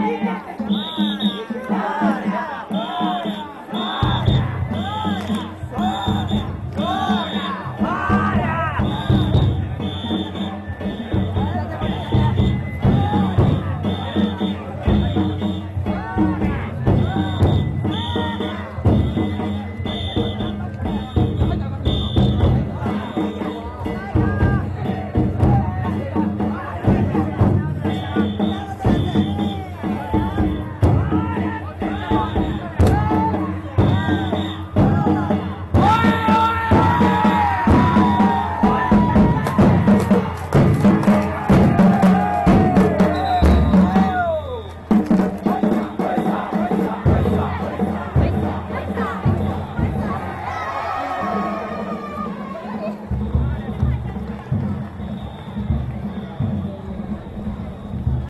Obrigada.